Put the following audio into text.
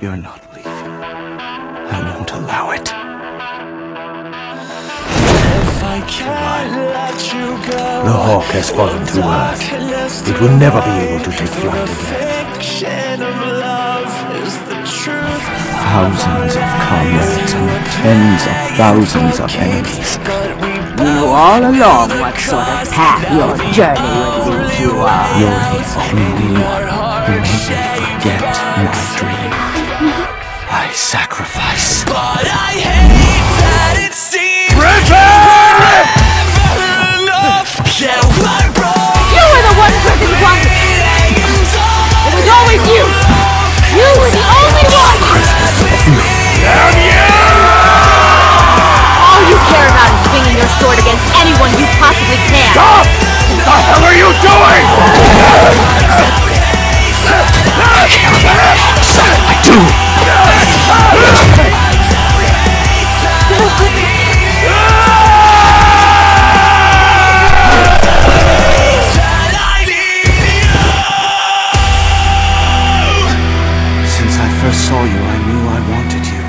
You're not leaving. I won't allow it. The hawk has fallen to earth. It will never be able to take flight again. Thousands of comrades and tens of thousands of enemies. We knew all along what sort of path your journey would lead you on. You're the only one who made me forget my dream. I sacrifice. But I hate that it seems Richard! never enough. Yeah, You were the one person who wanted it. It was always you. You were the only one. All you care about is swinging your sword against anyone you possibly can. Stop! What the hell are you doing? I do saw you, I knew I wanted you.